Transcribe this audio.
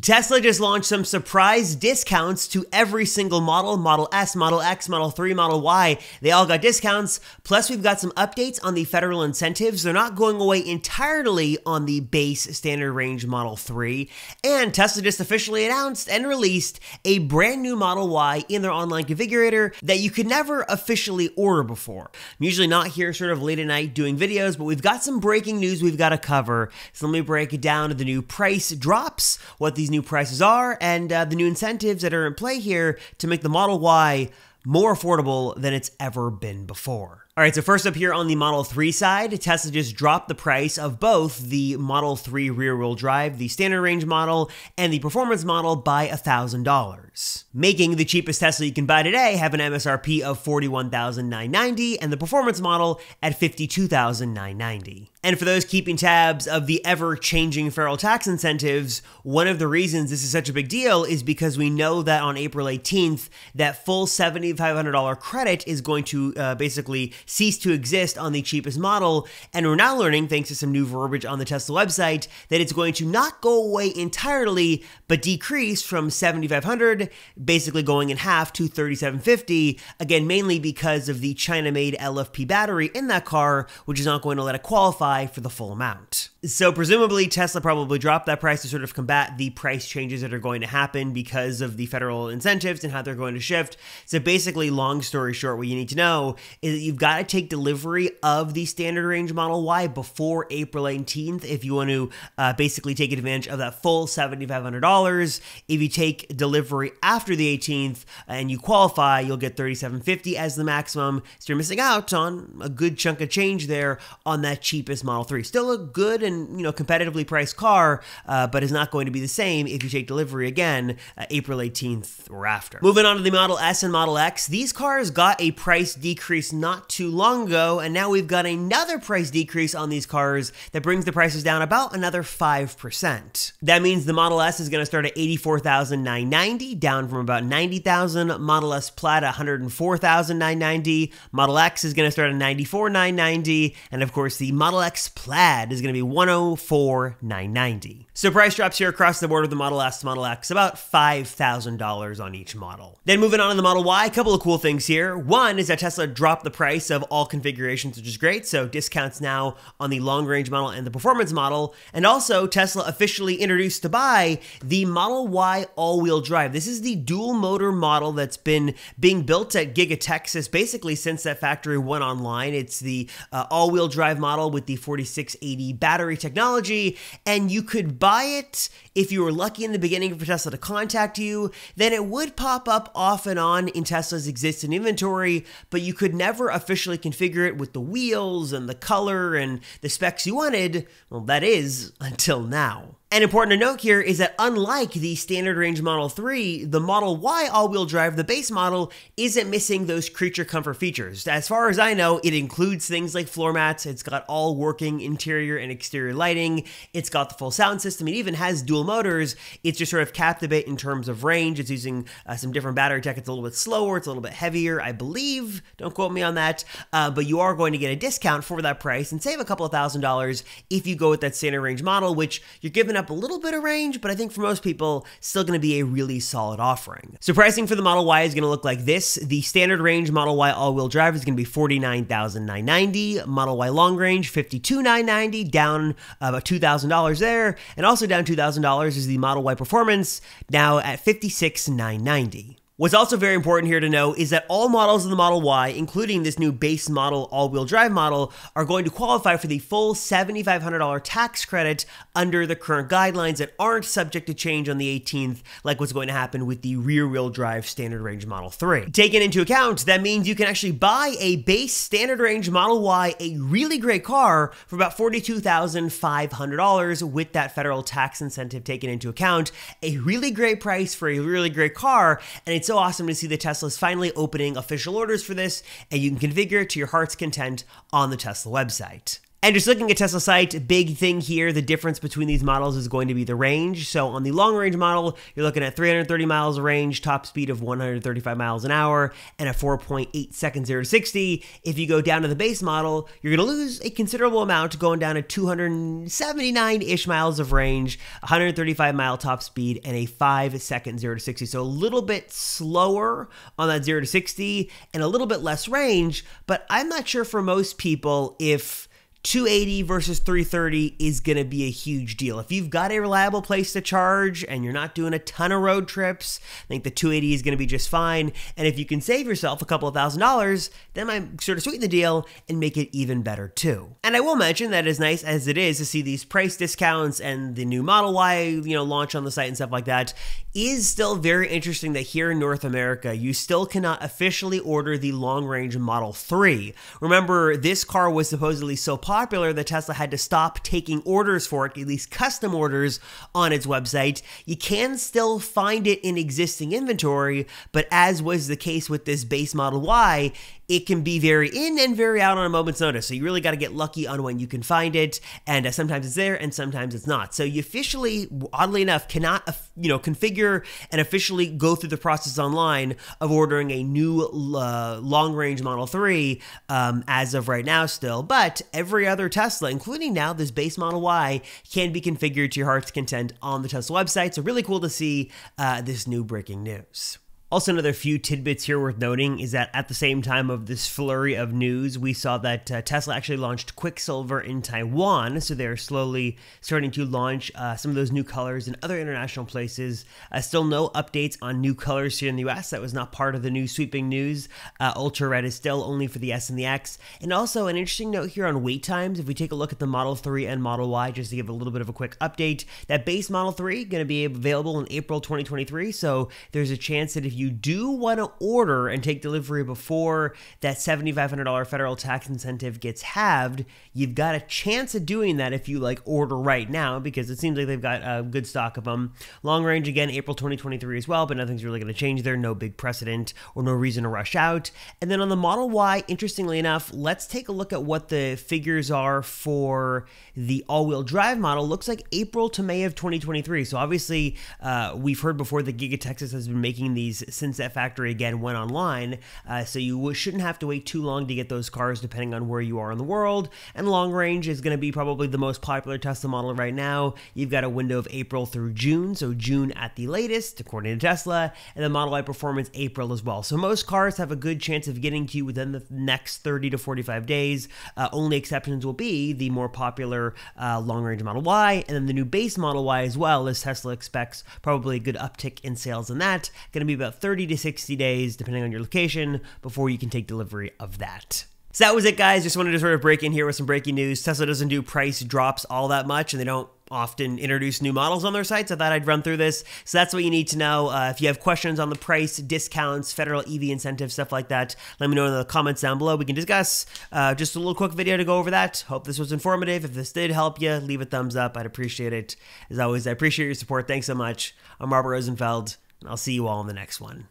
Tesla just launched some surprise discounts to every single model Model S, Model X, Model 3, Model Y. They all got discounts. Plus, we've got some updates on the federal incentives. They're not going away entirely on the base standard range Model 3. And Tesla just officially announced and released a brand new Model Y in their online configurator that you could never officially order before. I'm usually not here sort of late at night doing videos, but we've got some breaking news we've got to cover. So let me break it down to the new price drops, what these new prices are, and uh, the new incentives that are in play here to make the Model Y more affordable than it's ever been before. All right, so first up here on the Model 3 side, Tesla just dropped the price of both the Model 3 rear wheel drive, the standard range model, and the performance model by $1,000, making the cheapest Tesla you can buy today have an MSRP of 41,990 and the performance model at 52,990. And for those keeping tabs of the ever changing federal tax incentives, one of the reasons this is such a big deal is because we know that on April 18th, that full $7,500 credit is going to uh, basically cease to exist on the cheapest model. And we're now learning, thanks to some new verbiage on the Tesla website, that it's going to not go away entirely, but decrease from 7,500, basically going in half to 3,750. Again, mainly because of the China made LFP battery in that car, which is not going to let it qualify for the full amount. So presumably Tesla probably dropped that price to sort of combat the price changes that are going to happen because of the federal incentives and how they're going to shift. So basically, long story short, what you need to know is that you've got to take delivery of the standard range Model Y before April 18th if you want to uh, basically take advantage of that full $7,500. If you take delivery after the 18th and you qualify, you'll get 3,750 as the maximum. So you're missing out on a good chunk of change there on that cheapest Model 3. Still a good and you know competitively priced car, uh, but is not going to be the same if you take delivery again uh, April 18th or after. Moving on to the Model S and Model X, these cars got a price decrease not too long ago, and now we've got another price decrease on these cars that brings the prices down about another 5%. That means the Model S is going to start at 84,990, down from about 90,000. Model S Plaid 104,990. Model X is going to start at 94,990, and of course the Model X Plaid is going to be 104,990. So price drops here across the board with the Model S, Model X, about $5,000 on each model. Then moving on to the Model Y, a couple of cool things here. One is that Tesla dropped the price of all configurations, which is great. So discounts now on the long range model and the performance model. And also Tesla officially introduced to buy the Model Y all-wheel drive. This is the dual motor model that's been being built at Giga Texas basically since that factory went online. It's the uh, all-wheel drive model with the 4680 battery technology, and you could buy it if you were lucky in the beginning for Tesla to contact you, then it would pop up off and on in Tesla's existing inventory, but you could never officially configure it with the wheels and the color and the specs you wanted. Well, that is until now. And important to note here is that unlike the standard range Model 3, the Model Y all-wheel drive, the base model, isn't missing those creature comfort features. As far as I know, it includes things like floor mats, it's got all working interior and exterior lighting, it's got the full sound system, it even has dual motors. It's just sort of captivate in terms of range. It's using uh, some different battery tech. It's a little bit slower, it's a little bit heavier, I believe. Don't quote me on that. Uh, but you are going to get a discount for that price and save a couple of thousand dollars if you go with that standard range model, which you're giving up a little bit of range, but I think for most people, still going to be a really solid offering. So pricing for the Model Y is going to look like this. The standard range Model Y all-wheel drive is going to be 49,990. Model Y long range, 52,990, down uh, about $2,000 there. And also down $2,000 is the Model Y Performance, now at $56,990. What's also very important here to know is that all models of the Model Y, including this new base model all-wheel drive model, are going to qualify for the full $7,500 tax credit under the current guidelines that aren't subject to change on the 18th, like what's going to happen with the rear-wheel drive standard range Model 3. Taken into account, that means you can actually buy a base standard range Model Y, a really great car, for about $42,500 with that federal tax incentive taken into account. A really great price for a really great car, and it's so awesome to see the Teslas finally opening official orders for this, and you can configure it to your heart's content on the Tesla website. And just looking at Tesla site, big thing here, the difference between these models is going to be the range. So on the long range model, you're looking at 330 miles of range, top speed of 135 miles an hour, and a 4.8 second 0 to 60. If you go down to the base model, you're going to lose a considerable amount going down to 279-ish miles of range, 135 mile top speed, and a 5 second 0 to 60. So a little bit slower on that 0 to 60 and a little bit less range, but I'm not sure for most people if 280 versus 330 is going to be a huge deal. If you've got a reliable place to charge and you're not doing a ton of road trips, I think the 280 is going to be just fine. And if you can save yourself a couple of thousand dollars, then I'm sort of sweeten the deal and make it even better too. And I will mention that as nice as it is to see these price discounts and the new Model Y, you know, launch on the site and stuff like that, is still very interesting that here in North America, you still cannot officially order the long range Model 3. Remember, this car was supposedly so popular popular that Tesla had to stop taking orders for it, at least custom orders on its website. You can still find it in existing inventory, but as was the case with this base Model Y, it can be very in and very out on a moment's notice. So you really got to get lucky on when you can find it, and uh, sometimes it's there and sometimes it's not. So you officially, oddly enough, cannot uh, you know configure and officially go through the process online of ordering a new uh, long range Model 3 um, as of right now still. But every other Tesla, including now this base Model Y, can be configured to your heart's content on the Tesla website. So really cool to see uh, this new breaking news. Also, another few tidbits here worth noting is that at the same time of this flurry of news, we saw that uh, Tesla actually launched Quicksilver in Taiwan. So they're slowly starting to launch uh, some of those new colors in other international places. Uh, still no updates on new colors here in the US. That was not part of the new sweeping news. Uh, Ultra Red is still only for the S and the X. And also, an interesting note here on wait times. If we take a look at the Model 3 and Model Y, just to give a little bit of a quick update, that base Model 3 going to be available in April 2023. So there's a chance that if you do want to order and take delivery before that $7,500 federal tax incentive gets halved, you've got a chance of doing that if you like order right now because it seems like they've got a good stock of them. Long range again, April 2023 as well, but nothing's really going to change there. No big precedent or no reason to rush out. And then on the Model Y, interestingly enough, let's take a look at what the figures are for the all wheel drive model. Looks like April to May of 2023. So obviously, uh, we've heard before that Giga Texas has been making these since that factory again went online. Uh, so you shouldn't have to wait too long to get those cars, depending on where you are in the world. And long range is going to be probably the most popular Tesla model right now. You've got a window of April through June, so June at the latest, according to Tesla, and the Model Y Performance April as well. So most cars have a good chance of getting to you within the next 30 to 45 days. Uh, only exceptions will be the more popular uh, long range Model Y, and then the new base Model Y as well, as Tesla expects probably a good uptick in sales in that. Going to be about 30 to 60 days, depending on your location, before you can take delivery of that. So that was it, guys. Just wanted to sort of break in here with some breaking news. Tesla doesn't do price drops all that much, and they don't often introduce new models on their sites. I thought I'd run through this. So that's what you need to know. Uh, if you have questions on the price, discounts, federal EV incentives, stuff like that, let me know in the comments down below. We can discuss. Uh, just a little quick video to go over that. Hope this was informative. If this did help you, leave a thumbs up. I'd appreciate it. As always, I appreciate your support. Thanks so much. I'm Robert Rosenfeld, and I'll see you all in the next one.